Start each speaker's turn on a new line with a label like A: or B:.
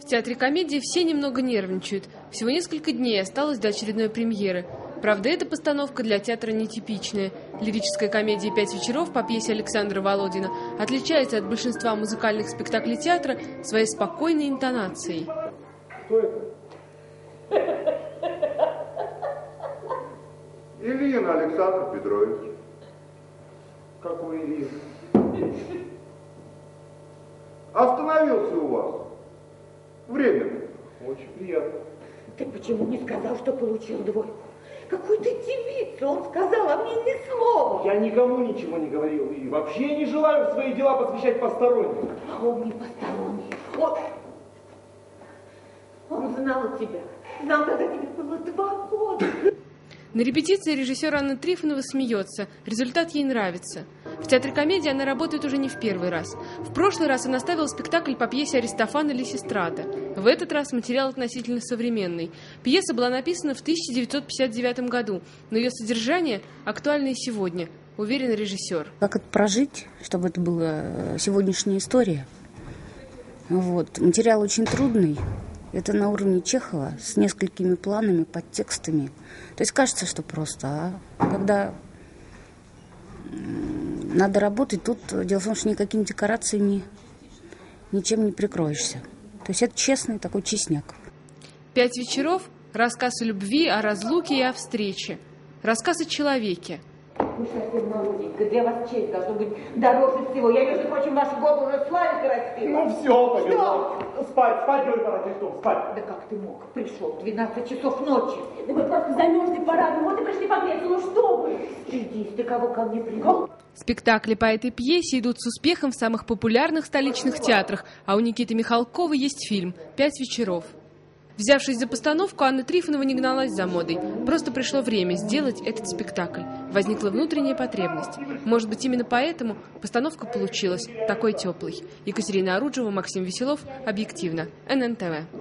A: В театре комедии все немного нервничают. Всего несколько дней осталось до очередной премьеры. Правда, эта постановка для театра нетипичная. Лирическая комедия «Пять вечеров» по пьесе Александра Володина отличается от большинства музыкальных спектаклей театра своей спокойной интонацией.
B: Кто это?
C: Ильин Александр Петрович.
B: Какой Ильин?
C: Остановился у вас. Временно.
B: Очень приятно.
D: Ты почему не сказал, что получил двойку? Какой ты девица, он сказал, а мне ни слова.
B: Я никому ничего не говорил и вообще не желаю свои дела посвящать посторонним.
D: А он не посторонний. Он, он знал тебя. Знал, когда тебе было два года.
A: На репетиции режиссер Анна Трифонова смеется. Результат ей нравится. В театре комедии она работает уже не в первый раз. В прошлый раз она ставила спектакль по пьесе Аристофана Лисистрата. В этот раз материал относительно современный. Пьеса была написана в 1959 году, но ее содержание актуально и сегодня, уверен режиссер.
E: Как это прожить, чтобы это была э, сегодняшняя история? Вот. Материал очень трудный. Это на уровне Чехова с несколькими планами, подтекстами. То есть кажется, что просто, а когда надо работать, тут дело в том, что никакими декорациями ничем не прикроешься. То есть это честный такой честняк.
A: «Пять вечеров» – рассказ о любви, о разлуке и о встрече. Рассказ о человеке –
D: совсем молоденькая, для вас честь должна быть дороже всего. Я, между прочим, ваш год уже славе растила.
B: Ну все, побежал. Спать, спать, говорю, пора, Крестов, спать.
D: Да как ты мог? Пришел в 12 часов ночи.
F: Да вы просто замерзли парадом, вот и пришли погреться, ну что вы?
D: Стыдись, ты кого ко мне привел?
A: Спектакли по этой пьесе идут с успехом в самых популярных столичных театрах, а у Никиты Михалкова есть фильм «Пять вечеров». Взявшись за постановку, Анна Трифонова не гналась за модой. Просто пришло время сделать этот спектакль. Возникла внутренняя потребность. Может быть, именно поэтому постановка получилась такой теплой. Екатерина Оруджева, Максим Веселов. Объективно. ННТВ.